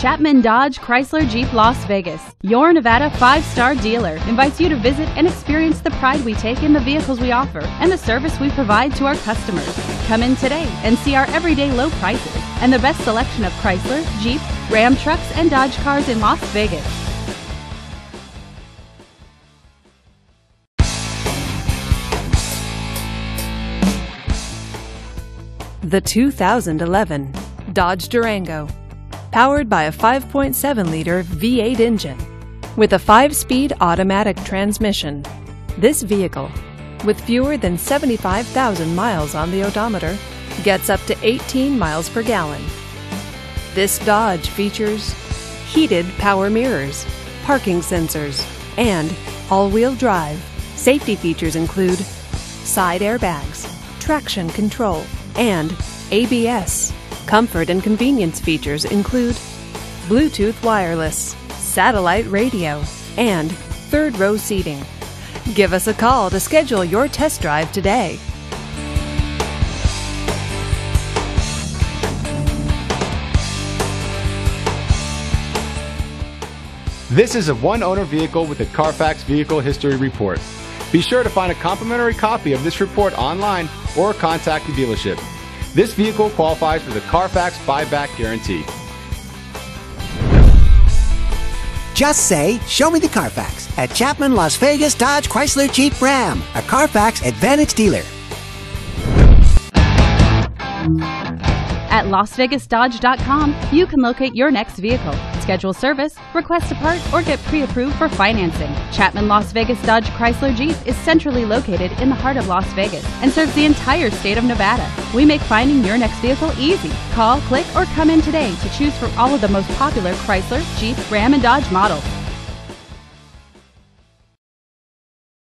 Chapman Dodge Chrysler Jeep Las Vegas, your Nevada five star dealer, invites you to visit and experience the pride we take in the vehicles we offer and the service we provide to our customers. Come in today and see our everyday low prices and the best selection of Chrysler, Jeep, Ram trucks, and Dodge cars in Las Vegas. The 2011 Dodge Durango. Powered by a 5.7 liter V8 engine with a 5 speed automatic transmission. This vehicle, with fewer than 75,000 miles on the odometer, gets up to 18 miles per gallon. This Dodge features heated power mirrors, parking sensors, and all wheel drive. Safety features include side airbags, traction control, and ABS. Comfort and convenience features include Bluetooth wireless, satellite radio, and third row seating. Give us a call to schedule your test drive today. This is a one owner vehicle with a Carfax Vehicle History Report. Be sure to find a complimentary copy of this report online or contact the dealership. This vehicle qualifies for the Carfax buyback guarantee. Just say, Show me the Carfax at Chapman Las Vegas Dodge Chrysler Jeep Ram, a Carfax Advantage dealer. At LasVegasDodge.com, you can locate your next vehicle, schedule service, request a part, or get pre approved for financing. Chapman Las Vegas Dodge Chrysler Jeep is centrally located in the heart of Las Vegas and serves the entire state of Nevada. We make finding your next vehicle easy. Call, click, or come in today to choose from all of the most popular Chrysler, Jeep, Ram, and Dodge models.